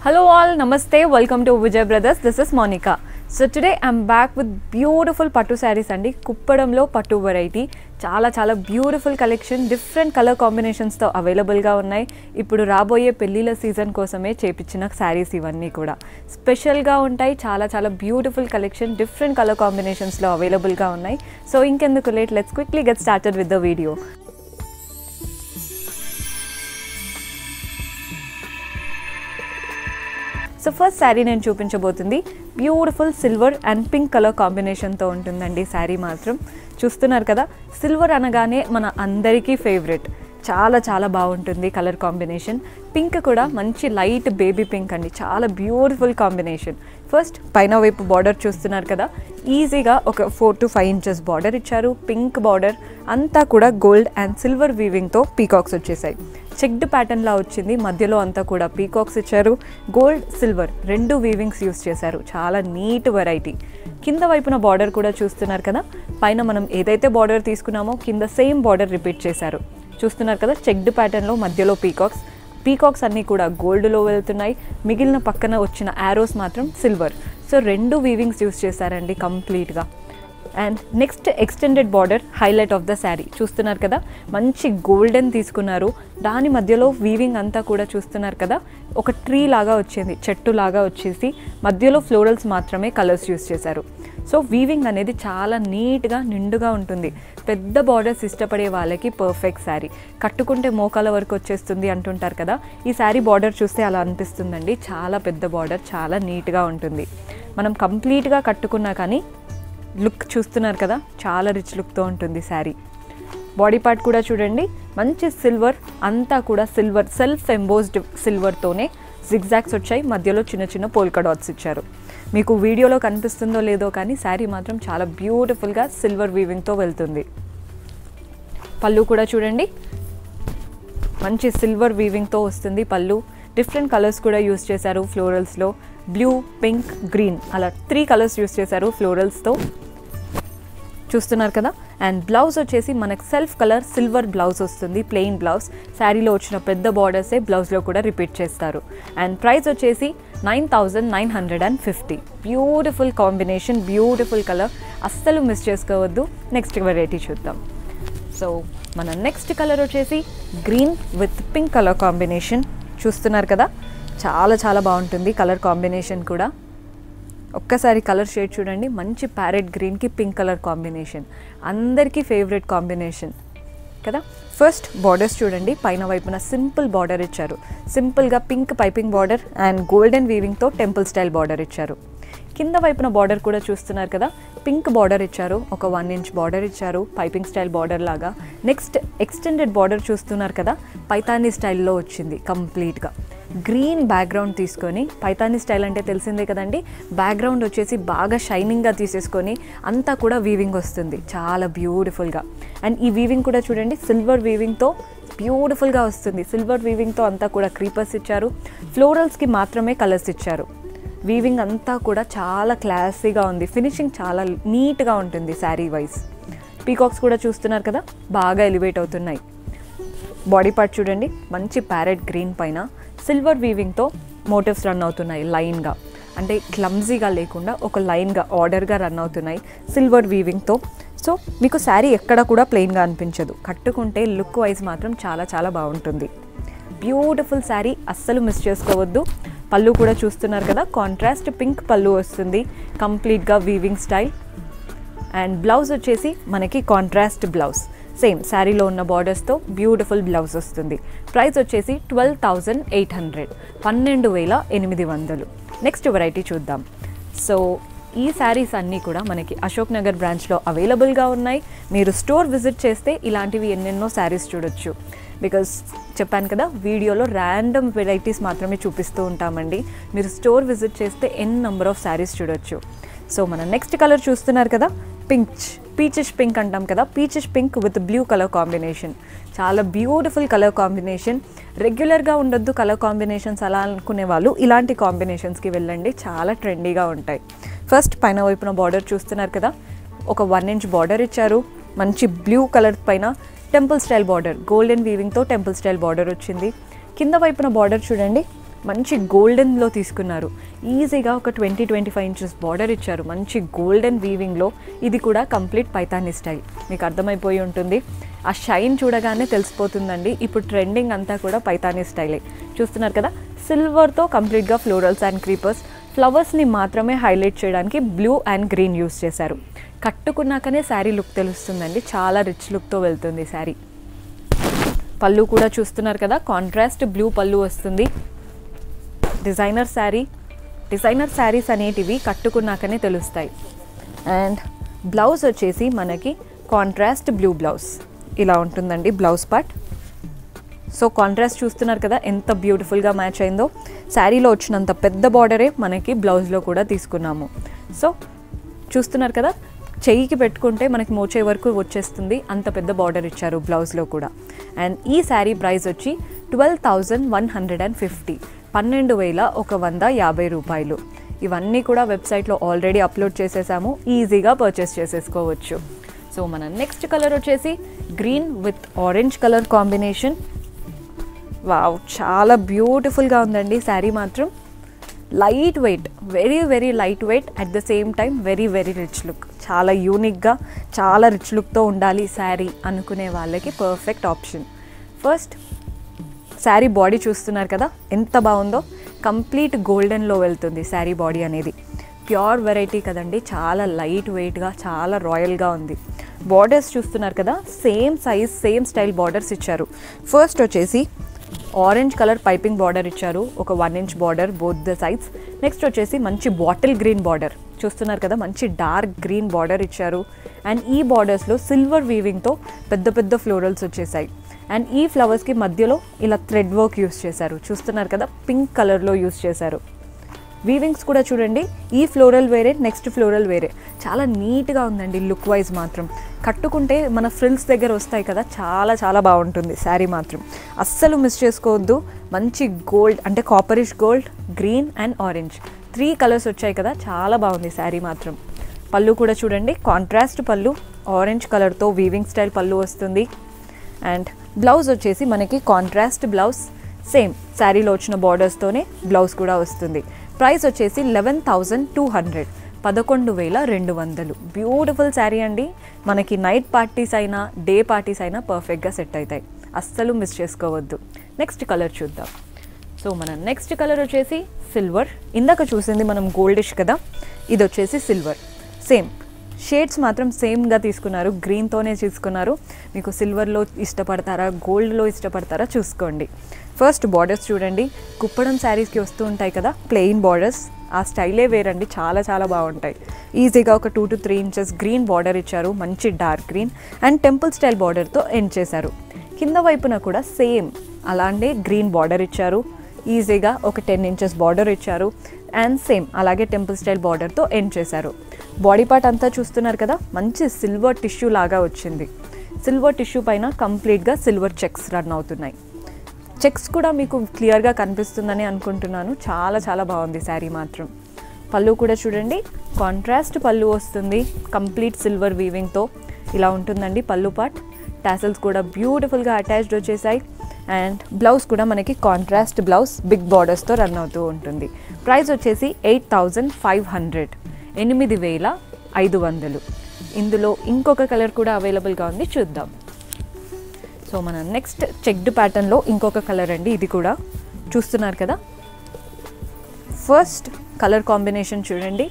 Hello all, namaste, welcome to Vijay Brothers. This is Monica. So today I'm back with beautiful pattu saris అండి కుప్పడంలో పట్టు variety చాలా చాలా beautiful collection different colour కాంబినేషన్స్తో అవైలబుల్గా ఉన్నాయి ఇప్పుడు రాబోయే పెళ్ళిళ్ళ సీజన్ కోసమే చేపించిన శారీస్ ఇవన్నీ కూడా స్పెషల్గా ఉంటాయి చాలా చాలా బ్యూటిఫుల్ కలెక్షన్ డిఫరెంట్ కలర్ కాంబినేషన్స్లో అవైలబుల్గా ఉన్నాయి సో ఇంకెందుకు late let's quickly get started with the video so first saree నేను చూపించబోతుంది. Beautiful silver and pink colour కాంబినేషన్తో ఉంటుందండి శారీ మాత్రం. చూస్తున్నారు కదా? సిల్వర్ అనగానే మన అందరికీ ఫేవరెట్ చాలా చాలా బాగుంటుంది కలర్ కాంబినేషన్. పింక్ కూడా మంచి లైట్ బేబీ పింక్ అండి. చాలా బ్యూటిఫుల్ కాంబినేషన్. ఫస్ట్ పైన వైపు బార్డర్ చూస్తున్నారు కదా. ఈజీగా ఒక four to five inches border ఇచ్చారు. పింక్ బార్డర్ అంతా కూడా గోల్డ్ అండ్ సిల్వర్ వీవింగ్తో పీకాక్స్ వచ్చేసాయి. చెక్డ్ ప్యాటర్న్లా వచ్చింది. మధ్యలో అంతా కూడా పీకాక్స్ ఇచ్చారు. గోల్డ్ సిల్వర్ రెండు వీవింగ్స్ యూస్ చేశారు. చాలా నీట్ వెరైటీ కింద వైపున బార్డర్ కూడా చూస్తున్నారు కదా. పైన మనం ఏదైతే బార్డర్ తీసుకున్నామో కింద సేమ్ బార్డర్ రిపీట్ చేశారు. చూస్తున్నారు కదా చెక్డ్ ప్యాటర్న్లో మధ్యలో పీకాక్స్ పీకాక్స్ అన్నీ కూడా గోల్డ్లో వెళ్తున్నాయి. మిగిలిన పక్కన వచ్చిన యారోస్ మాత్రం సిల్వర్ సో రెండు వీవింగ్స్ యూస్ చేశారండి కంప్లీట్గా and next extended border highlight of the saree చూస్తున్నారు కదా మంచి గోల్డెన్ తీసుకున్నారు. దాని మధ్యలో వీవింగ్ అంతా కూడా చూస్తున్నారు కదా ఒక ట్రీ లాగా వచ్చింది చెట్టు లాగా వచ్చేసి మధ్యలో ఫ్లోరల్స్ మాత్రమే కలర్స్ యూస్ చేశారు. సో వీవింగ్ అనేది చాలా నీట్గా నిండుగా ఉంటుంది. పెద్ద బార్డర్స్ ఇష్టపడే వాళ్ళకి పర్ఫెక్ట్ శారీ కట్టుకుంటే మోకాల వరకు వచ్చేస్తుంది అంటుంటారు కదా. ఈ శారీ బార్డర్ చూస్తే అలా అనిపిస్తుందండి. చాలా పెద్ద బార్డర్ చాలా నీట్గా ఉంటుంది. మనం కంప్లీట్గా కట్టుకున్నా కానీ లుక్ చూస్తున్నారు కదా చాలా రిచ్ లుక్తో ఉంటుంది శారీ బాడీ పార్ట్ కూడా చూడండి. మంచి సిల్వర్ అంతా కూడా సిల్వర్ సెల్ఫ్ ఎంబోజ్డ్ సిల్వర్తోనే జిగ్జాక్స్ వచ్చాయి. మధ్యలో చిన్న చిన్న పోల్కా డాట్స్ ఇచ్చారు. మీకు వీడియోలో కనిపిస్తుందో లేదో కానీ శారీ మాత్రం చాలా బ్యూటిఫుల్గా సిల్వర్ వీవింగ్తో వెళ్తుంది. పళ్ళు కూడా చూడండి. మంచి సిల్వర్ వీవింగ్తో వస్తుంది పళ్ళు. డిఫరెంట్ కలర్స్ కూడా యూస్ చేశారు ఫ్లోరల్స్లో బ్లూ పింక్ గ్రీన్ అలా త్రీ కలర్స్ యూస్ చేశారు ఫ్లోరల్స్తో చూస్తున్నారు కదా? అండ్ బ్లౌజ్ వచ్చేసి మనకు సెల్ఫ్ కలర్ సిల్వర్ బ్లౌజ్ వస్తుంది ప్లెయిన్ బ్లౌజ్ శారీలో వచ్చిన పెద్ద బార్డర్సే బ్లౌజ్లో కూడా రిపీట్ చేస్తారు. అండ్ ప్రైస్ వచ్చేసి nine thousand nine hundred and fifty beautiful combination beautiful colour అస్సలు మిస్ చేసుకోవద్దు. నెక్స్ట్ వెరైటీ చూద్దాం. సో మన నెక్స్ట్ కలర్ వచ్చేసి green with pink colour combination చూస్తున్నారు కదా? చాలా చాలా బాగుంటుంది కలర్ కాంబినేషన్ కూడా. ఒక్కసారి కలర్ షేడ్ చూడండి. మంచి ప్యారెట్ గ్రీన్కి పింక్ కలర్ కాంబినేషన్. అందరికీ ఫేవరెట్ కాంబినేషన్. కదా? ఫస్ట్ బార్డర్స్ చూడండి. పైన వైపున సింపుల్ బార్డర్ ఇచ్చారు. సింపుల్గా pink piping border and golden వీవింగ్తో టెంపుల్ స్టైల్ బార్డర్ ఇచ్చారు. కింద వైపున బార్డర్ కూడా చూస్తున్నారు కదా? పింక్ బార్డర్ ఇచ్చారు. ఒక వన్ ఇంచ్ బార్డర్ ఇచ్చారు. పైపింగ్ స్టైల్ బార్డర్ లాగా. నెక్స్ట్ ఎక్స్టెండెడ్ బార్డర్ చూస్తున్నారు కదా? పైతానీ స్టైల్లో వచ్చింది కంప్లీట్గా. గ్రీన్ బ్యాక్గ్రౌండ్ తీసుకొని పైతానీ స్టైల్ అంటే తెలిసిందే కదండి బ్యాక్గ్రౌండ్ వచ్చేసి బాగా షైనింగ్గా తీసేసుకొని అంతా కూడా వీవింగ్ వస్తుంది చాలా బ్యూటిఫుల్గా అండ్ ఈ వీవింగ్ కూడా చూడండి సిల్వర్ వీవింగ్తో బ్యూటిఫుల్గా వస్తుంది. సిల్వర్ వీవింగ్తో అంతా కూడా క్రీపర్స్ ఇచ్చారు ఫ్లోరల్స్కి మాత్రమే కలర్స్ ఇచ్చారు. వీవింగ్ అంతా కూడా చాలా క్లాసీగా ఉంది ఫినిషింగ్ చాలా నీట్గా ఉంటుంది శారీ వైజ్ పీకాక్స్ కూడా చూస్తున్నారు కదా బాగా ఎలివేట్ అవుతున్నాయి. బాడీ పార్ట్ చూడండి మంచి ప్యారెట్ గ్రీన్ పైన సిల్వర్ వీవింగ్తో మోటివ్స్ రన్ అవుతున్నాయి లైన్గా అంటే క్లమ్జీగా లేకుండా ఒక లైన్గా ఆర్డర్గా రన్ అవుతున్నాయి సిల్వర్ వీవింగ్తో సో మీకు శారీ ఎక్కడ కూడా ప్లెయిన్గా అనిపించదు. కట్టుకుంటే లుక్ వైజ్ మాత్రం చాలా చాలా బాగుంటుంది. బ్యూటిఫుల్ శారీ అస్సలు మిస్ చేసుకోవద్దు. పళ్ళు కూడా చూస్తున్నారు కదా కాంట్రాస్ట్ పింక్ పళ్ళు వస్తుంది కంప్లీట్గా వీవింగ్ స్టైల్ అండ్ బ్లౌజ్ వచ్చేసి మనకి కాంట్రాస్ట్ బ్లౌజ్ సేమ్ శారీలో ఉన్న బార్డర్స్తో బ్యూటిఫుల్ బ్లౌజ్ వస్తుంది. ప్రైస్ వచ్చేసి ట్వెల్వ్ థౌజండ్ ఎయిట్ హండ్రెడ్ పన్నెండు వేల ఎనిమిది వందలు. నెక్స్ట్ వెరైటీ చూద్దాం. సో ఈ శారీస్ అన్నీ కూడా మనకి అశోక్ నగర్ బ్రాంచ్లో అవైలబుల్గా ఉన్నాయి. మీరు స్టోర్ విజిట్ చేస్తే ఇలాంటివి ఎన్నెన్నో శారీస్ చూడొచ్చు. బికాస్ చెప్పాను కదా వీడియోలో ర్యాండమ్ వెరైటీస్ మాత్రమే చూపిస్తూ ఉంటామండి. మీరు స్టోర్ విజిట్ చేస్తే ఎన్ నెంబర్ ఆఫ్ శారీస్ చూడొచ్చు. సో మన నెక్స్ట్ కలర్ చూస్తున్నారు కదా పింక్. పీచెస్ పింక్ అంటాం కదా peaches pink with blue colour combination చాలా బ్యూటిఫుల్ కలర్ కాంబినేషన్ రెగ్యులర్గా ఉండొద్దు కలర్ కాంబినేషన్స్ అలా అనుకునే వాళ్ళు ఇలాంటి కాంబినేషన్స్కి వెళ్ళండి. చాలా ట్రెండీగా ఉంటాయి. ఫస్ట్ పైన వైపున బార్డర్ చూస్తున్నారు కదా ఒక వన్ ఇంచ్ బార్డర్ ఇచ్చారు. మంచి బ్లూ కలర్ పైన టెంపుల్ స్టైల్ బార్డర్ గోల్డెన్ వీవింగ్తో టెంపుల్ స్టైల్ బార్డర్ వచ్చింది. కింద వైపున బార్డర్ చూడండి మంచి గోల్డెన్లో తీసుకున్నారు. ఈజీగా ఒక twenty twenty five inches border ఇచ్చారు. మంచి గోల్డెన్ వీవింగ్లో ఇది కూడా కంప్లీట్ పైతాని స్టైల్ మీకు అర్థమైపోయి ఉంటుంది. ఆ షైన్ చూడగానే తెలిసిపోతుందండి. ఇప్పుడు ట్రెండింగ్ అంతా కూడా పైతాని స్టైలే చూస్తున్నారు కదా? సిల్వర్తో కంప్లీట్గా ఫ్లోరల్స్ అండ్ క్రీపర్స్ ఫ్లవర్స్ని మాత్రమే హైలైట్ చేయడానికి బ్లూ అండ్ గ్రీన్ యూస్ చేశారు. కట్టుకున్నాకనే శారీ లుక్ తెలుస్తుందండి. చాలా రిచ్ లుక్తో వెళ్తుంది శారీ. పళ్ళు కూడా చూస్తున్నారు కదా? కాంట్రాస్ట్ బ్లూ పళ్ళు వస్తుంది. డిజైనర్ శారీ డిజైనర్ శారీస్ అనేటివి కట్టుకున్నాకనే తెలుస్తాయి. అండ్ బ్లౌజ్ వచ్చేసి మనకి కాంట్రాస్ట్ బ్లూ బ్లౌజ్ ఇలా ఉంటుందండి బ్లౌజ్ పార్ట్ సో కాంట్రాస్ట్ చూస్తున్నారు కదా ఎంత బ్యూటిఫుల్గా మ్యాచ్ అయిందో. శారీలో వచ్చినంత పెద్ద బార్డరే మనకి బ్లౌజ్లో కూడా తీసుకున్నాము. సో చూస్తున్నారు కదా చెయ్యికి పెట్టుకుంటే మనకి మోచే వరకు వచ్చేస్తుంది అంత పెద్ద బార్డర్ ఇచ్చారు బ్లౌజ్లో కూడా. అండ్ ఈ శారీ ప్రైస్ వచ్చి twelve thousand one hundred and fifty పన్నెండు వేల ఒక వంద యాభై రూపాయలు. ఇవన్నీ కూడా వెబ్సైట్లో ఆల్రెడీ అప్లోడ్ చేసేసాము. ఈజీగా పర్చేస్ చేసేసుకోవచ్చు. సో మన నెక్స్ట్ కలర్ వచ్చేసి green with orange colour combination. Wow! చాలా బ్యూటిఫుల్గా ఉందండి శారీ మాత్రం. Light weight very very light weight at the same time very very rich look. చాలా యూనిక్గా చాలా రిచ్ లుక్తో ఉండాలి శారీ అనుకునే వాళ్ళకి perfect option. First saree body చూస్తున్నారు కదా ఎంత బాగుందో. కంప్లీట్ గోల్డెన్లో వెళ్తుంది శారీ బాడీ అనేది. ప్యూర్ వెరైటీ కదండి చాలా లైట్ వెయిట్గా చాలా రాయల్గా ఉంది. బార్డర్స్ చూస్తున్నారు కదా same size same style borders ఇచ్చారు. ఫస్ట్ వచ్చేసి ఆరెంజ్ కలర్ పైపింగ్ బార్డర్ ఇచ్చారు ఒక one inch border both the sides next వచ్చేసి మంచి బాటిల్ గ్రీన్ బార్డర్. చూస్తున్నారు కదా మంచి డార్క్ గ్రీన్ బార్డర్ ఇచ్చారు. అండ్ ఈ బార్డర్స్లో సిల్వర్ వీవింగ్తో పెద్ద పెద్ద ఫ్లోరల్స్ వచ్చేసాయి. అండ్ ఈ ఫ్లవర్స్కి మధ్యలో ఇలా థ్రెడ్ వర్క్ యూస్ చేశారు. చూస్తున్నారు కదా పింక్ కలర్లో యూస్ చేశారు. వీవింగ్స్ కూడా చూడండి ఈ ఫ్లోరల్ వేరే నెక్స్ట్ ఫ్లోరల్ వేరే. చాలా నీట్గా ఉందండి లుక్ వైజ్ మాత్రం. కట్టుకుంటే మన ఫ్రిల్స్ దగ్గర వస్తాయి కదా చాలా చాలా బాగుంటుంది శారీ మాత్రం. అస్సలు మిస్ చేసుకోవద్దు. మంచి గోల్డ్ అంటే copperish gold green and orange three colours వచ్చాయి కదా చాలా బాగుంది శారీ మాత్రం. పళ్ళు కూడా చూడండి కాంట్రాస్ట్ పళ్ళు ఆరెంజ్ కలర్తో వీవింగ్ స్టైల్ పళ్ళు వస్తుంది. అండ్ బ్లౌజ్ వచ్చేసి మనకి కాంట్రాస్ట్ బ్లౌజ్ సేమ్ శారీలో వచ్చిన బార్డర్స్తోనే బ్లౌజ్ కూడా వస్తుంది. ప్రైస్ వచ్చేసి లెవెన్ థౌజండ్ టూ హండ్రెడ్ పదకొండు వేల రెండు వందలు. బ్యూటిఫుల్ శారీ అండి. మనకి నైట్ పార్టీస్ అయినా డే పార్టీస్ అయినా పర్ఫెక్ట్గా సెట్ అవుతాయి. అస్సలు మిస్ చేసుకోవద్దు. నెక్స్ట్ కలర్ చూద్దాం. సో మన నెక్స్ట్ కలర్ వచ్చేసి సిల్వర్ ఇందాక చూసింది మనం గోల్డిష్ కదా? ఇది వచ్చేసి సిల్వర్ సేమ్ షేడ్స్ మాత్రం సేమ్గా తీసుకున్నారు. గ్రీన్తోనే తీసుకున్నారు మీకు సిల్వర్లో ఇష్టపడతారా గోల్డ్లో ఇష్టపడతారా చూసుకోండి. ఫస్ట్ బార్డర్స్ చూడండి. కుప్పడం శారీస్కి వస్తూ ఉంటాయి కదా ప్లెయిన్ బార్డర్స్ ఆ స్టైలే వేరండి. చాలా చాలా బాగుంటాయి. ఈజీగా ఒక two to three inches green border ఇచ్చారు. మంచి dark green and temple style బార్డర్తో ఎండ్ చేశారు. కింద వైపున కూడా సేమ్ అలాంటి గ్రీన్ బార్డర్ ఇచ్చారు. ఈజీగా ఒక టెన్ ఇంచెస్ బార్డర్ ఇచ్చారు. అండ్ సేమ్ అలాగే టెంపుల్ స్టైల్ బార్డర్తో ఎండ్ చేశారు. బాడీ పార్ట్ అంతా చూస్తున్నారు కదా మంచి సిల్వర్ టిష్యూ లాగా వచ్చింది. సిల్వర్ టిష్యూ పైన కంప్లీట్గా సిల్వర్ చెక్స్ రన్ అవుతున్నాయి. చెక్స్ కూడా మీకు క్లియర్గా కనిపిస్తుందని అనుకుంటున్నాను. చాలా చాలా బాగుంది శారీ మాత్రం. పళ్ళు కూడా చూడండి కాంట్రాస్ట్ పళ్ళు వస్తుంది. కంప్లీట్ సిల్వర్ వీవింగ్తో ఇలా ఉంటుందండి పళ్ళు పార్ట్ టాసల్స్ కూడా బ్యూటిఫుల్గా అటాచ్డ్ వచ్చేసాయి. అండ్ బ్లౌజ్ కూడా మనకి కాంట్రాస్ట్ బ్లౌజ్ బిగ్ బార్డర్స్తో రన్ అవుతూ ఉంటుంది. ప్రైస్ వచ్చేసి ఎయిట్ థౌజండ్ ఫైవ్ హండ్రెడ్ ఎనిమిది వేల ఐదు వందలు. ఇందులో ఇంకొక కలర్ కూడా అవైలబుల్గా ఉంది చూద్దాం. సో మన నెక్స్ట్ చెక్డ్ ప్యాటర్న్లో ఇంకొక కలర్ అండి ఇది కూడా. చూస్తున్నారు కదా? ఫస్ట్ కలర్ కాంబినేషన్ చూడండి.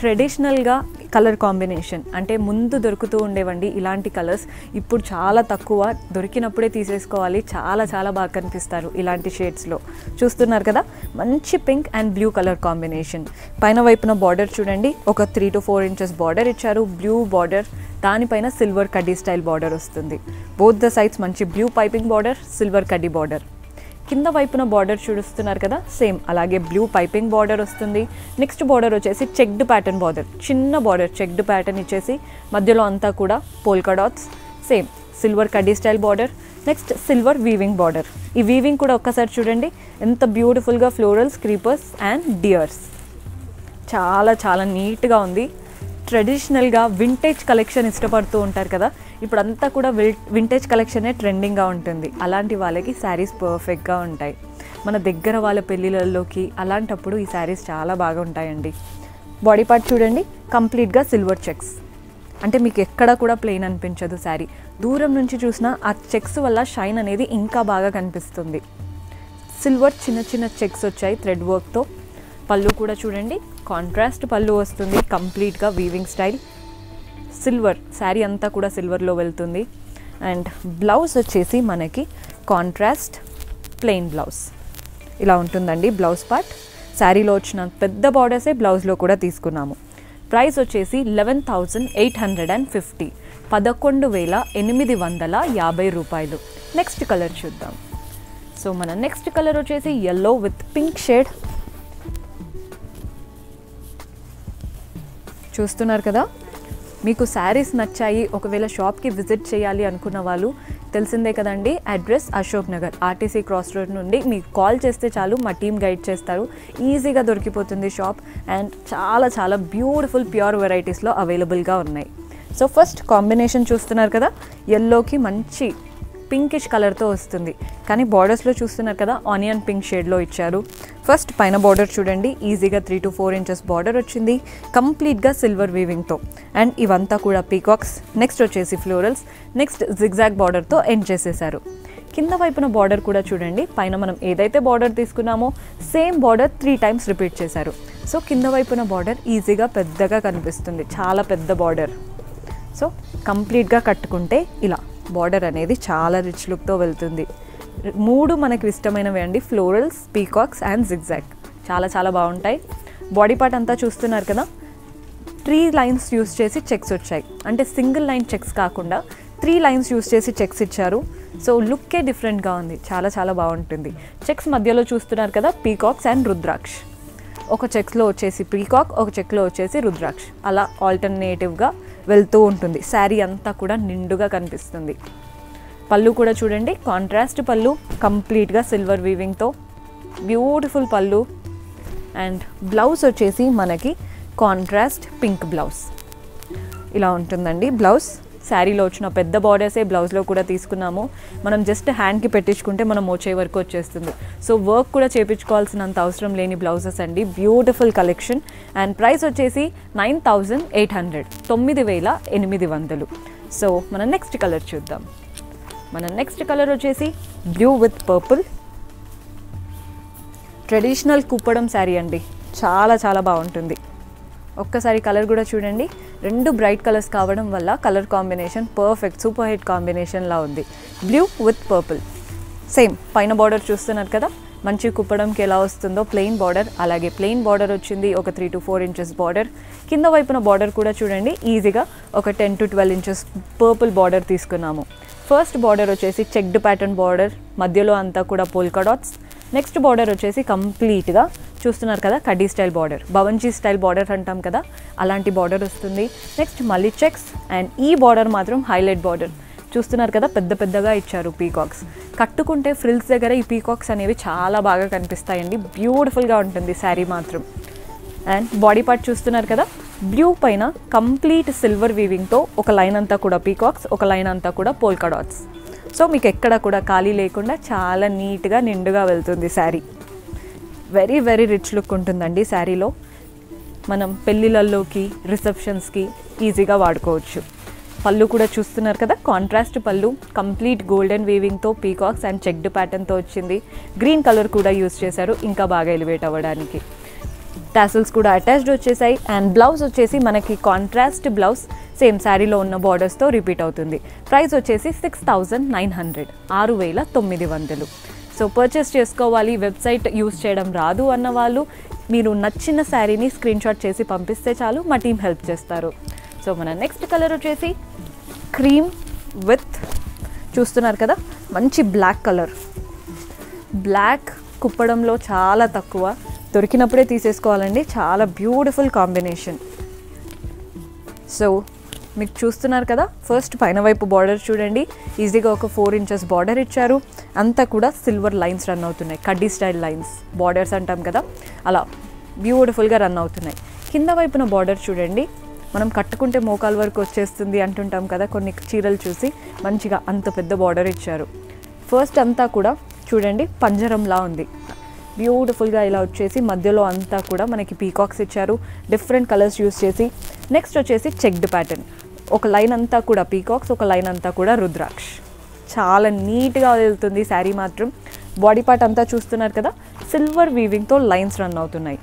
ట్రెడిషనల్గా కలర్ కాంబినేషన్ అంటే ముందు దొరుకుతూ ఉండేవండి ఇలాంటి కలర్స్ ఇప్పుడు చాలా తక్కువ దొరికినప్పుడే తీసేసుకోవాలి. చాలా చాలా బాగా కనిపిస్తారు ఇలాంటి షేడ్స్లో చూస్తున్నారు కదా? మంచి pink and blue colour combination పైన వైపున బార్డర్ చూడండి. ఒక three to four inches border ఇచ్చారు. బ్లూ బార్డర్ దానిపైన సిల్వర్ కడ్డీ స్టైల్ బార్డర్ వస్తుంది. బోత్ ద సైడ్స్ మంచి బ్లూ పైపింగ్ బార్డర్ సిల్వర్ కడ్డీ బార్డర్ కింద వైపున బార్డర్ చూస్తున్నారు కదా సేమ్ అలాగే బ్లూ పైపింగ్ బార్డర్ వస్తుంది. నెక్స్ట్ బార్డర్ వచ్చేసి చెక్డ్ ప్యాటర్న్ బార్డర్ చిన్న బార్డర్ చెక్డ్ ప్యాటర్న్ ఇచ్చేసి మధ్యలో అంతా కూడా పోల్కా డాట్స్ సేమ్ సిల్వర్ కడ్డీ style border next silver weaving border ఈ వీవింగ్ కూడా ఒక్కసారి చూడండి. ఎంత బ్యూటిఫుల్గా ఫ్లోరల్స్ క్రీపర్స్ అండ్ డియర్స్ చాలా చాలా నీట్గా ఉంది. ట్రెడిషనల్గా వింటేజ్ కలెక్షన్ ఇష్టపడుతూ ఉంటారు కదా ఇప్పుడు అంతా కూడా వింటేజ్ కలెక్షనే ట్రెండింగ్గా ఉంటుంది. అలాంటి వాళ్ళకి శారీస్ పర్ఫెక్ట్గా ఉంటాయి. మన దగ్గర వాళ్ళ పెళ్ళిళ్ళలోకి అలాంటప్పుడు ఈ శారీస్ చాలా బాగా ఉంటాయండి. బాడీ పార్ట్ చూడండి కంప్లీట్గా సిల్వర్ చెక్స్ అంటే మీకు ఎక్కడ కూడా ప్లెయిన్ అనిపించదు శారీ దూరం నుంచి చూసినా ఆ చెక్స్ వల్ల షైన్ అనేది ఇంకా బాగా కనిపిస్తుంది. సిల్వర్ చిన్న చిన్న చెక్స్ వచ్చాయి థ్రెడ్ వర్క్తో పళ్ళు కూడా చూడండి కాంట్రాస్ట్ పళ్ళు వస్తుంది కంప్లీట్గా వీవింగ్ స్టైల్ సిల్వర్ శారీ అంతా కూడా సిల్వర్లో వెళ్తుంది. అండ్ బ్లౌజ్ వచ్చేసి మనకి కాంట్రాస్ట్ ప్లెయిన్ బ్లౌజ్. ఇలా ఉంటుందండి బ్లౌజ్ పార్ట్. శారీలో వచ్చిన పెద్ద బార్డర్సే బ్లౌజ్లో కూడా తీసుకున్నాము. ప్రైస్ వచ్చేసి eleven thousand eight hundred and fifty. పదకొండు వేల ఎనిమిది వందల యాభై రూపాయలు. నెక్స్ట్ కలర్ చూద్దాం. సో మన నెక్స్ట్ కలర్ వచ్చేసి ఎల్లో విత్ పింక్ షేడ్ చూస్తున్నారు కదా? మీకు శారీస్ నచ్చాయి ఒకవేళ షాప్కి విజిట్ చేయాలి అనుకున్న వాళ్ళు తెలిసిందే కదండి address Ashok Nagar RTC cross road నుండి మీకు కాల్ చేస్తే చాలు మా టీం గైడ్ చేస్తారు. ఈజీగా దొరికిపోతుంది షాప్ అండ్ చాలా చాలా బ్యూటిఫుల్ ప్యూర్ వెరైటీస్లో అవైలబుల్గా ఉన్నాయి. సో ఫస్ట్ కాంబినేషన్ చూస్తున్నారు కదా ఎల్లోకి మంచి పింకిష్ కలర్తో వస్తుంది. కానీ బార్డర్స్లో చూస్తున్నారు కదా ఆనియన్ పింక్ షేడ్లో ఇచ్చారు. ఫస్ట్ పైన బార్డర్ చూడండి ఈజీగా three to four inches border వచ్చింది. కంప్లీట్గా సిల్వర్ వీవింగ్తో అండ్ ఇవంతా కూడా పీకాక్స్ నెక్స్ట్ వచ్చేసి ఫ్లోరల్స్ నెక్స్ట్ జిగ్జాగ్ బార్డర్తో ఎండ్ చేసేసారు. కింద వైపున బార్డర్ కూడా చూడండి పైన మనం ఏదైతే బార్డర్ తీసుకున్నామో same border three times repeat చేశారు. సో కింద వైపున బార్డర్ ఈజీగా పెద్దగా కనిపిస్తుంది. చాలా పెద్ద బార్డర్ సో కంప్లీట్గా కట్టుకుంటే ఇలా బార్డర్ అనేది చాలా రిచ్ లుక్తో వెళ్తుంది. మూడు మనకు ఇష్టమైనవి అండి ఫ్లోరల్స్ పీకాక్స్ అండ్ జిగ్జాగ్. చాలా చాలా బాగుంటాయి. బాడీ పార్ట్ అంతా చూస్తున్నారు కదా త్రీ లైన్స్ యూస్ చేసి చెక్స్ వచ్చాయి. అంటే సింగిల్ లైన్ చెక్స్ కాకుండా త్రీ లైన్స్ యూస్ చేసి చెక్స్ ఇచ్చారు. సో లుక్కే డిఫరెంట్గా ఉంది. చాలా చాలా బాగుంటుంది. చెక్స్ మధ్యలో చూస్తున్నారు కదా పీకాక్స్ అండ్ రుద్రాక్ష్. ఒక చెక్స్లో వచ్చేసి పీకాక్ ఒక చెక్లో వచ్చేసి రుద్రాక్ష్. అలా ఆల్టర్నేటివ్గా వెళ్తూ ఉంటుంది. శారీ అంతా కూడా నిండుగా కనిపిస్తుంది. పళ్ళు కూడా చూడండి. కాంట్రాస్ట్ పళ్ళు కంప్లీట్గా సిల్వర్ వీవింగ్తో బ్యూటిఫుల్ పళ్ళు. అండ్ బ్లౌజ్ వచ్చేసి మనకి కాంట్రాస్ట్ పింక్ బ్లౌజ్. ఇలా ఉంటుందండి బ్లౌజ్. శారీలో వచ్చిన పెద్ద బార్డర్సే బ్లౌజ్లో కూడా తీసుకున్నాము. మనం జస్ట్ హ్యాండ్కి పెట్టించుకుంటే మనం మోచే వరకు వచ్చేస్తుంది. సో వర్క్ కూడా చేపించుకోవాల్సినంత అవసరం లేని బ్లౌజెస్ అండి. బ్యూటిఫుల్ కలెక్షన్ అండ్ ప్రైస్ వచ్చేసి నైన్ థౌజండ్ ఎయిట్ హండ్రెడ్. తొమ్మిది వేల ఎనిమిది వందలు. సో మనం నెక్స్ట్ కలర్ చూద్దాం. మన నెక్స్ట్ కలర్ వచ్చేసి blue with purple traditional Kuppadam sari అండి. చాలా చాలా బాగుంటుంది. ఒక్కసారి కలర్ కూడా చూడండి. రెండు బ్రైట్ కలర్స్ కావడం వల్ల colour combination perfect super hit కాంబినేషన్లా ఉంది. Blue with purple. సేమ్ పైన బార్డర్ చూస్తున్నారు కదా? మంచి కుప్పడంకి ఎలా వస్తుందో ప్లెయిన్ బార్డర్ అలాగే ప్లెయిన్ బార్డర్ వచ్చింది ఒక three to four inches border. కింద వైపున బార్డర్ కూడా చూడండి ఈజీగా ఒక ten to twelve inches purple border తీసుకున్నాము. ఫస్ట్ బార్డర్ వచ్చేసి చెక్డ్ ప్యాటర్న్ బార్డర్ మధ్యలో అంతా కూడా పోల్కా డాట్స్. నెక్స్ట్ బార్డర్ వచ్చేసి కంప్లీట్గా చూస్తున్నారు కదా కడ్డీ స్టైల్ బార్డర్. భవన్జీ స్టైల్ బార్డర్ అంటాం కదా అలాంటి బార్డర్ వస్తుంది. నెక్స్ట్ మళ్ళీ చెక్స్ అండ్ ఈ బార్డర్ మాత్రం హైలైట్ బార్డర్. చూస్తున్నారు కదా పెద్ద పెద్దగా ఇచ్చారు పీకాక్స్. కట్టుకుంటే ఫ్రిల్స్ దగ్గర ఈ పీకాక్స్ అనేవి చాలా బాగా కనిపిస్తాయండి. బ్యూటిఫుల్గా ఉంటుంది శారీ మాత్రం. అండ్ బాడీ పార్ట్ చూస్తున్నారు కదా బ్లూ పైన కంప్లీట్ సిల్వర్ వీవింగ్తో ఒక లైన్ అంతా కూడా పీకాక్స్ ఒక లైన్ అంతా కూడా పోల్కా డాట్స్. సో మీకు ఎక్కడ కూడా ఖాళీ లేకుండా చాలా నీట్గా నిండుగా వెళ్తుంది sari. Very very rich look ఉంటుందండి శారీలో. మనం పెళ్ళిళ్ళల్లోకి రిసెప్షన్స్కి ఈజీగా వాడుకోవచ్చు. పళ్ళు కూడా చూస్తున్నారు కదా కాంట్రాస్ట్ పళ్ళు కంప్లీట్ గోల్డెన్ వీవింగ్తో పీకాక్స్ అండ్ చెక్డ్ ప్యాటర్న్తో వచ్చింది. గ్రీన్ కలర్ కూడా యూస్ చేశారు ఇంకా బాగా ఎలివేట్ అవ్వడానికి. టాసిల్స్ కూడా అటాచ్డ్ వచ్చేసాయి అండ్ బ్లౌజ్ వచ్చేసి మనకి కాంట్రాస్ట్ బ్లౌజ్ సేమ్ శారీలో ఉన్న బార్డర్స్తో రిపీట్ అవుతుంది. ప్రైస్ వచ్చేసి సిక్స్ థౌజండ్ నైన్ హండ్రెడ్ ఆరు వేల తొమ్మిది వందలు. సో పర్చేస్ చేసుకోవాలి వెబ్సైట్ యూస్ చేయడం రాదు అన్న వాళ్ళు మీరు నచ్చిన శారీని స్క్రీన్ షాట్ చేసి పంపిస్తే చాలు మా టీం హెల్ప్ చేస్తారు. సో మన నెక్స్ట్ కలర్ వచ్చేసి క్రీమ్ విత్ చూస్తున్నారు కదా మంచి బ్లాక్ కలర్ బ్లాక్ కుప్పడంలో చాలా తక్కువ. దొరికినప్పుడే తీసేసుకోవాలండి చాలా బ్యూటిఫుల్ కాంబినేషన్ సో మీకు చూస్తున్నారు కదా ఫస్ట్ పైన వైపు బార్డర్ చూడండి. ఈజీగా ఒక ఫోర్ ఇంచెస్ బార్డర్ ఇచ్చారు. అంతా కూడా సిల్వర్ లైన్స్ రన్ అవుతున్నాయి. కడ్డీ స్టైల్ లైన్స్ బార్డర్స్ అంటాం కదా. అలా బ్యూటిఫుల్గా రన్ అవుతున్నాయి. కింద వైపున బార్డర్ చూడండి. మనం కట్టుకుంటే మోకాల వరకు వచ్చేస్తుంది అంటుంటాం కదా కొన్ని చీరలు చూసి మంచిగా అంత పెద్ద బార్డర్ ఇచ్చారు. ఫస్ట్ అంతా కూడా చూడండి పంజరంలా ఉంది. బ్యూటిఫుల్గా ఇలా వచ్చేసి మధ్యలో అంతా కూడా మనకి పీకాక్స్ ఇచ్చారు. డిఫరెంట్ కలర్స్ యూస్ చేసి. నెక్స్ట్ వచ్చేసి చెక్డ్ ప్యాటర్న్ ఒక లైన్ అంతా కూడా పీకాక్స్ ఒక లైన్ అంతా కూడా రుద్రాక్ష. చాలా నీట్గా వెళ్తుంది శారీ మాత్రం. బాడీ పార్ట్ అంతా చూస్తున్నారు కదా సిల్వర్ వీవింగ్తో లైన్స్ రన్ అవుతున్నాయి.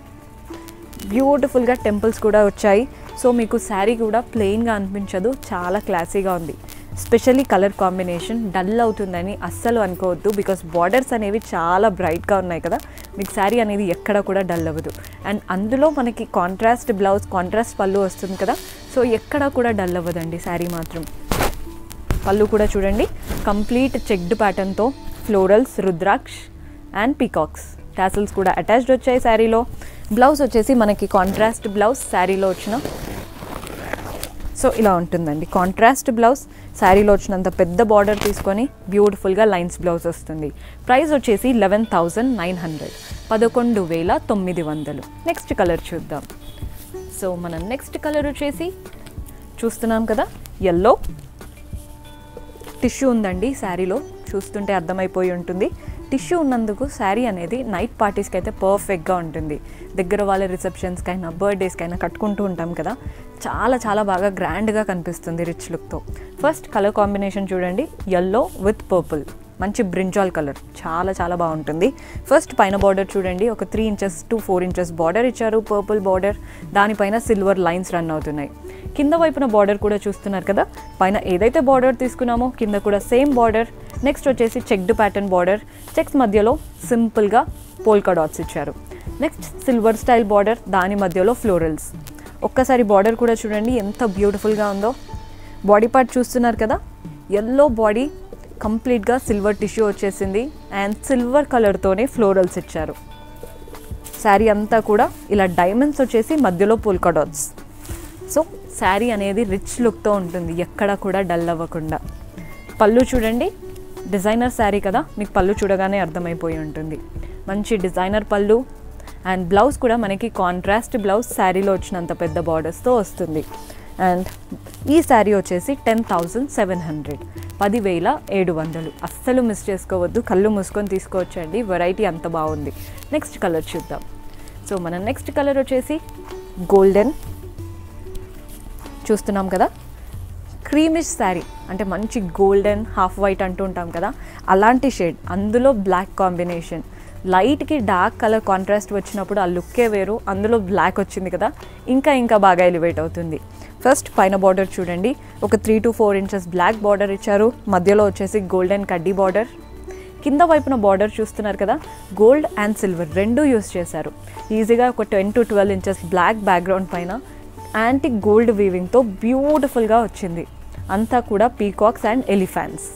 బ్యూటిఫుల్గా టెంపుల్స్ కూడా వచ్చాయి. సో మీకు శారీ కూడా ప్లెయిన్గా అనిపించదు. చాలా క్లాసీగా ఉంది. స్పెషల్లీ కలర్ కాంబినేషన్ డల్ అవుతుందని అస్సలు అనుకోవద్దు బికాస్ బార్డర్స్ అనేవి చాలా బ్రైట్గా ఉన్నాయి కదా. మీకు శారీ అనేది ఎక్కడ కూడా డల్ అవ్వదు. అండ్ అందులో మనకి కాంట్రాస్ట్ బ్లౌజ్ కాంట్రాస్ట్ పళ్ళు వస్తుంది కదా. సో ఎక్కడ కూడా డల్ అవ్వదండి శారీ మాత్రం. పళ్ళు కూడా చూడండి. Complete checked ప్యాటర్న్తో florals rudraksh and peacocks. Tassels కూడా అటాచ్డ్ వచ్చాయి శారీలో. బ్లౌజ్ వచ్చేసి మనకి కాంట్రాస్ట్ బ్లౌజ్ శారీలో వచ్చిన సో ఇలా ఉంటుందండి. కాంట్రాస్ట్ బ్లౌజ్ శారీలో వచ్చినంత పెద్ద బార్డర్ తీసుకొని బ్యూటిఫుల్గా లైన్స్ బ్లౌజ్ వస్తుంది. ప్రైస్ వచ్చేసి లెవెన్ థౌజండ్ నైన్ హండ్రెడ్ పదకొండు వేల తొమ్మిది వందలు. నెక్స్ట్ కలర్ చూద్దాం. సో మన నెక్స్ట్ కలర్ వచ్చేసి చూస్తున్నాం కదా ఎల్లో టిష్యూ ఉందండి శారీలో. చూస్తుంటే అర్థమైపోయి ఉంటుంది. టిష్యూ ఉన్నందుకు శారీ అనేది నైట్ పార్టీస్కి అయితే పర్ఫెక్ట్గా ఉంటుంది. దగ్గర వాళ్ళ రిసెప్షన్స్కైనా బర్త్డేస్కైనా కట్టుకుంటూ ఉంటాం కదా. చాలా చాలా బాగా గ్రాండ్గా కనిపిస్తుంది రిచ్ లుక్తో. ఫస్ట్ కలర్ కాంబినేషన్ చూడండి. ఎల్లో విత్ పర్పుల్ మంచి బ్రింజాల్ కలర్. చాలా చాలా బాగుంటుంది. ఫస్ట్ పైన బార్డర్ చూడండి. ఒక three inches to four inches border ఇచ్చారు. పర్పుల్ బార్డర్ దానిపైన సిల్వర్ లైన్స్ రన్ అవుతున్నాయి. కింద వైపున బార్డర్ కూడా చూస్తున్నారు కదా? పైన ఏదైతే బార్డర్ తీసుకున్నామో కింద కూడా సేమ్ బార్డర్ నెక్స్ట్ వచ్చేసి చెక్డ్ ప్యాటర్న్ బార్డర్ చెక్స్ మధ్యలో సింపుల్గా పోల్కా డాట్స్ ఇచ్చారు. నెక్స్ట్ సిల్వర్ స్టైల్ బార్డర్ దాని మధ్యలో ఫ్లోరల్స్ ఒక్కసారి బార్డర్ కూడా చూడండి. ఎంత బ్యూటిఫుల్గా ఉందో. బాడీ పార్ట్ చూస్తున్నారు కదా? ఎల్లో బాడీ కంప్లీట్గా సిల్వర్ టిష్యూ వచ్చేసింది అండ్ సిల్వర్ కలర్తోనే ఫ్లోరల్స్ ఇచ్చారు. శారీ అంతా కూడా ఇలా డైమండ్స్ వచ్చేసి మధ్యలో పోల్కా డాట్స్ సో శారీ అనేది రిచ్ లుక్తో ఉంటుంది ఎక్కడ కూడా డల్ అవ్వకుండా. పళ్ళు చూడండి డిజైనర్ శారీ కదా మీకు పళ్ళు చూడగానే అర్థమైపోయి ఉంటుంది. మంచి డిజైనర్ పళ్ళు అండ్ బ్లౌజ్ కూడా మనకి కాంట్రాస్ట్ బ్లౌజ్ శారీలో వచ్చినంత పెద్ద బార్డర్స్తో వస్తుంది. అండ్ ఈ శారీ వచ్చేసి టెన్ థౌజండ్ సెవెన్ హండ్రెడ్. పదివేల ఏడు వందలు. అస్సలు మిస్ చేసుకోవద్దు. కళ్ళు మూసుకొని తీసుకోవచ్చండి. వెరైటీ అంత బాగుంది. నెక్స్ట్ కలర్ చూద్దాం. సో మన నెక్స్ట్ కలర్ వచ్చేసి గోల్డెన్ చూస్తున్నాం కదా? క్రీమిష్ శారీ అంటే మంచి గోల్డెన్ హాఫ్ వైట్ అంటూ ఉంటాం కదా? అలాంటి షేడ్ అందులో బ్లాక్ కాంబినేషన్ లైట్కి డార్క్ కలర్ కాంట్రాస్ట్ వచ్చినప్పుడు ఆ లుక్కే వేరు. అందులో బ్లాక్ వచ్చింది కదా? ఇంకా ఇంకా బాగా ఎలివేట్ అవుతుంది. ఫస్ట్ పైన బార్డర్ చూడండి. ఒక three to four inches black border ఇచ్చారు. మధ్యలో వచ్చేసి గోల్డెన్ కడ్డీ బార్డర్ కింద వైపున బార్డర్ చూస్తున్నారు కదా గోల్డ్ అండ్ సిల్వర్ రెండు యూస్ చేశారు. ఈజీగా ఒక ten to twelve inches black background పైన యాంటిక్ గోల్డ్ వీవింగ్తో బ్యూటిఫుల్గా వచ్చింది. అంతా కూడా పీకాక్స్ అండ్ ఎలిఫాన్స్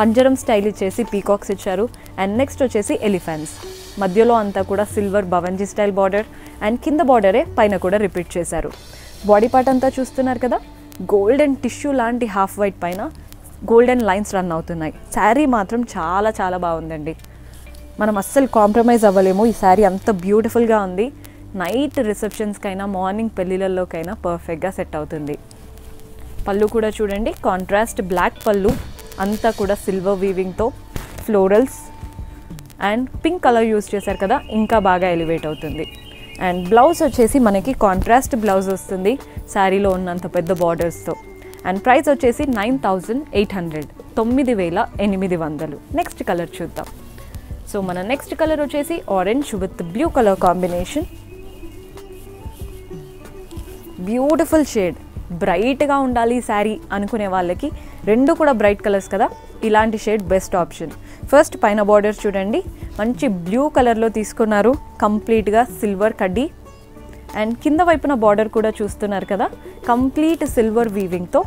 పంజరం స్టైల్ ఇచ్చేసి పీకాక్స్ ఇచ్చారు. అండ్ నెక్స్ట్ వచ్చేసి ఎలిఫాన్స్ మధ్యలో అంతా కూడా సిల్వర్ బవంజీ స్టైల్ బార్డర్ అండ్ కింద బార్డరే పైన కూడా రిపీట్ చేశారు. బాడీ పార్ట్ అంతా చూస్తున్నారు కదా? గోల్డెన్ టిష్యూ లాంటి హాఫ్ వైట్ పైన గోల్డెన్ లైన్స్ రన్ అవుతున్నాయి. శారీ మాత్రం చాలా చాలా బాగుందండి. మనం అస్సలు కాంప్రమైజ్ అవ్వలేము. ఈ శారీ అంత బ్యూటిఫుల్గా ఉంది. నైట్ రిసెప్షన్స్కైనా మార్నింగ్ పెళ్ళిళ్ళలోకైనా పర్ఫెక్ట్గా సెట్ అవుతుంది. పళ్ళు కూడా చూడండి. కాంట్రాస్ట్ బ్లాక్ పళ్ళు. అంతా కూడా సిల్వర్ వీవింగ్తో florals and pink colour use చేశారు కదా ఇంకా బాగా ఎలివేట్ అవుతుంది. అండ్ బ్లౌజ్ వచ్చేసి మనకి కాంట్రాస్ట్ బ్లౌజ్ వస్తుంది. శారీలో ఉన్నంత పెద్ద బార్డర్స్తో అండ్ ప్రైస్ వచ్చేసి నైన్ థౌజండ్ ఎయిట్ హండ్రెడ్. తొమ్మిది వేల ఎనిమిది వందలు. నెక్స్ట్ కలర్ చూద్దాం. సో మన నెక్స్ట్ కలర్ వచ్చేసి orange with blue colour combination beautiful shade బ్రైట్గా ఉండాలి శారీ అనుకునే వాళ్ళకి రెండు కూడా బ్రైట్ కలర్స్ కదా ఇలాంటి షేడ్ బెస్ట్ ఆప్షన్. ఫస్ట్ పైన బార్డర్ చూడండి మంచి బ్లూ కలర్లో తీసుకున్నారు కంప్లీట్గా సిల్వర్ కడ్డీ. అండ్ కింద వైపున బార్డర్ కూడా చూస్తున్నారు కదా కంప్లీట్ సిల్వర్ వీవింగ్తో.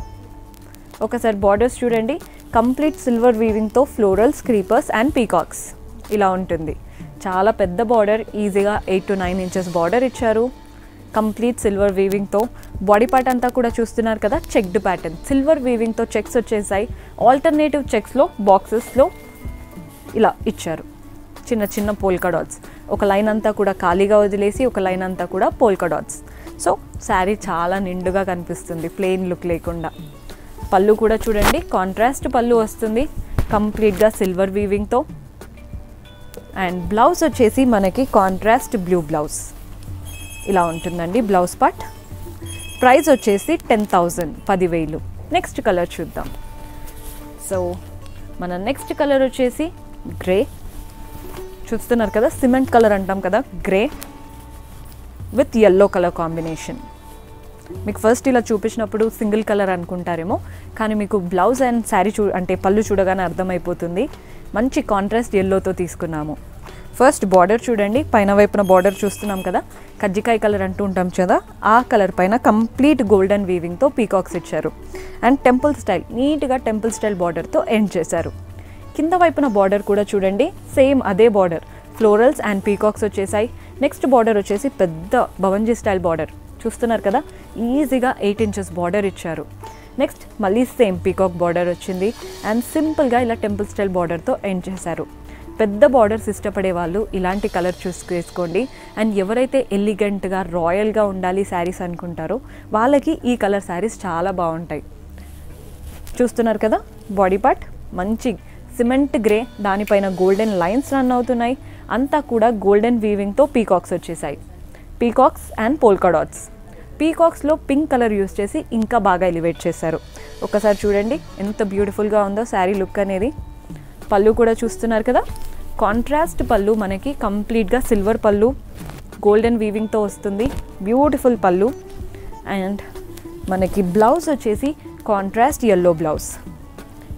ఒకసారి బార్డర్స్ చూడండి కంప్లీట్ సిల్వర్ వీవింగ్తో ఫ్లోరల్స్ క్రీపర్స్ అండ్ పీకాక్స్. ఇలా ఉంటుంది. చాలా పెద్ద బార్డర్ ఈజీగా eight to nine inches border ఇచ్చారు. కంప్లీట్ సిల్వర్ వీవింగ్తో బాడీ పార్ట్ అంతా కూడా చూస్తున్నారు కదా చెక్డ్ ప్యాటర్న్ సిల్వర్ వీవింగ్తో చెక్స్ వచ్చేసాయి. ఆల్టర్నేటివ్ చెక్స్లో బాక్సెస్లో ఇలా ఇచ్చారు. చిన్న చిన్న పోల్కా డాట్స్ ఒక లైన్ అంతా కూడా ఖాళీగా వదిలేసి ఒక లైన్ అంతా కూడా పోల్కా డాట్స్ సో శారీ చాలా నిండుగా కనిపిస్తుంది ప్లెయిన్ లుక్ లేకుండా. పళ్ళు కూడా చూడండి కాంట్రాస్ట్ పళ్ళు వస్తుంది. కంప్లీట్గా సిల్వర్ వీవింగ్తో అండ్ బ్లౌజ్ వచ్చేసి మనకి కాంట్రాస్ట్ బ్లూ బ్లౌజ్ ఇలా ఉంటుందండి బ్లౌజ్ పార్ట్. ప్రైస్ వచ్చేసి టెన్ థౌజండ్ పదివేలు. నెక్స్ట్ కలర్ చూద్దాం. సో మన నెక్స్ట్ కలర్ వచ్చేసి గ్రే. చూస్తున్నారు కదా సిమెంట్ కలర్ అంటాం కదా grey with yellow colour combination. మీకు ఫస్ట్ ఇలా చూపించినప్పుడు సింగిల్ కలర్ అనుకుంటారేమో కానీ మీకు బ్లౌజ్ అండ్ శారీ చూ అంటే పళ్ళు చూడగానే అర్థమైపోతుంది. మంచి కాంట్రాస్ట్ ఎల్లోతో తీసుకున్నాము. ఫస్ట్ బార్డర్ చూడండి పైన వైపున బార్డర్ చూస్తున్నాం కదా. కజ్జికాయ కలర్ అంటూ ఉంటాం కదా ఆ కలర్ పైన కంప్లీట్ గోల్డెన్ వీవింగ్తో పీకాక్స్ ఇచ్చారు. అండ్ టెంపుల్ స్టైల్ నీట్గా టెంపుల్ స్టైల్ బార్డర్తో ఎండ్ చేశారు. కింద వైపున బార్డర్ కూడా చూడండి సేమ్ అదే బార్డర్ ఫ్లోరల్స్ అండ్ పీకాక్స్ వచ్చేసాయి. నెక్స్ట్ బార్డర్ వచ్చేసి పెద్ద భవంజీ స్టైల్ బార్డర్ చూస్తున్నారు కదా ఈజీగా ఎయిట్ ఇంచెస్ బార్డర్ ఇచ్చారు. నెక్స్ట్ మళ్ళీ సేమ్ పీకాక్ బార్డర్ వచ్చింది. అండ్ సింపుల్గా ఇలా టెంపుల్ స్టైల్ బార్డర్తో ఎండ్ చేశారు. పెద్ద బార్డర్స్ ఇష్టపడే వాళ్ళు ఇలాంటి కలర్ చూస్ చేసుకోండి. అండ్ ఎవరైతే ఎలిగెంట్గా రాయల్గా ఉండాలి శారీస్ అనుకుంటారో వాళ్ళకి ఈ కలర్ శారీస్ చాలా బాగుంటాయి. చూస్తున్నారు కదా? బాడీ పార్ట్ మంచి సిమెంట్ గ్రే దానిపైన గోల్డెన్ లైన్స్ రన్ అవుతున్నాయి. అంతా కూడా గోల్డెన్ వీవింగ్తో పీకాక్స్ వచ్చేసాయి. పీకాక్స్ అండ్ పోల్కాడాట్స్ పీకాక్స్లో పింక్ కలర్ యూస్ చేసి ఇంకా బాగా ఎలివేట్ చేశారు. ఒకసారి చూడండి ఎంత బ్యూటిఫుల్గా ఉందో శారీ లుక్ అనేది. పళ్ళు కూడా చూస్తున్నారు కదా? కాంట్రాస్ట్ పళ్ళు మనకి కంప్లీట్గా సిల్వర్ పళ్ళు గోల్డెన్ వీవింగ్తో వస్తుంది. బ్యూటిఫుల్ పళ్ళు. అండ్ మనకి బ్లౌజ్ వచ్చేసి కాంట్రాస్ట్ ఎల్లో బ్లౌజ్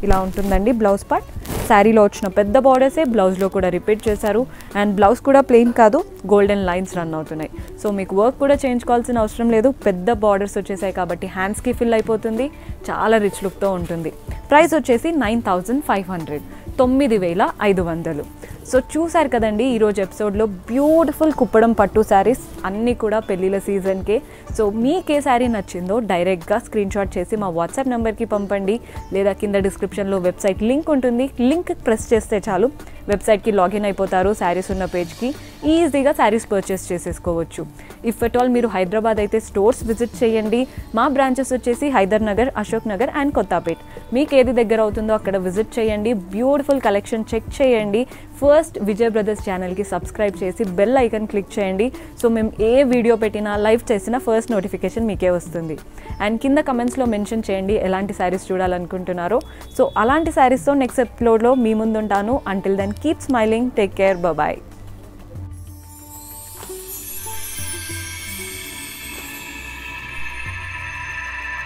ఇలా ఉంటుందండి బ్లౌజ్ పార్ట్ శారీలో వచ్చిన పెద్ద బార్డర్సే బ్లౌజ్లో కూడా రిపీట్ చేశారు. అండ్ బ్లౌజ్ కూడా ప్లెయిన్ కాదు గోల్డెన్ లైన్స్ రన్ అవుతున్నాయి. సో మీకు వర్క్ కూడా చేయించుకోవాల్సిన అవసరం లేదు. పెద్ద బార్డర్స్ వచ్చేసాయి కాబట్టి హ్యాండ్స్కి ఫిల్ అయిపోతుంది. చాలా రిచ్ లుక్తో ఉంటుంది. ప్రైస్ వచ్చేసి నైన్ థౌజండ్ ఫైవ్ హండ్రెడ్ తొమ్మిది వేల ఐదు వందలు. సో చూసారు కదండి ఈరోజు ఎపిసోడ్లో బ్యూటిఫుల్ కుప్పడం పట్టు శారీస్ అన్నీ కూడా పెళ్ళిళ్ళ సీజన్కే. సో మీకే శారీ నచ్చిందో డైరెక్ట్గా స్క్రీన్ షాట్ చేసి మా వాట్సాప్ నెంబర్కి పంపండి. లేదా కింద డిస్క్రిప్షన్లో వెబ్సైట్ లింక్ ఉంటుంది లింక్ ప్రెస్ చేస్తే చాలు. వెబ్సైట్కి లాగిన్ అయిపోతారు శారీస్ ఉన్న పేజ్కి. ఈజీగా శారీస్ పర్చేస్ చేసేసుకోవచ్చు. ఇఫ్ ఎట్ ఆల్ మీరు హైదరాబాద్ అయితే స్టోర్స్ విజిట్ చేయండి. మా బ్రాంచెస్ వచ్చేసి హైదర్ నగర్ అశోక్ నగర్ అండ్ కొత్తపేట్. మీకు ఏది దగ్గర అవుతుందో అక్కడ విజిట్ చేయండి. బ్యూటిఫుల్ కలెక్షన్ చెక్ చేయండి. ఫస్ట్ విజయ్ బ్రదర్స్ ఛానల్కి సబ్స్క్రైబ్ చేసి బెల్ ఐకన్ క్లిక్ చేయండి. సో మేము ఏ వీడియో పెట్టినా లైవ్ చేసినా ఫస్ట్ నోటిఫికేషన్ మీకే వస్తుంది. అండ్ కింద కమెంట్స్లో మెన్షన్ చేయండి ఎలాంటి శారీస్ చూడాలనుకుంటున్నారో. సో అలాంటి శారీస్తో నెక్స్ట్ ఎపిసోడ్లో మీ ముందుంటాను. Until then and keep smiling. Take care. Bye bye.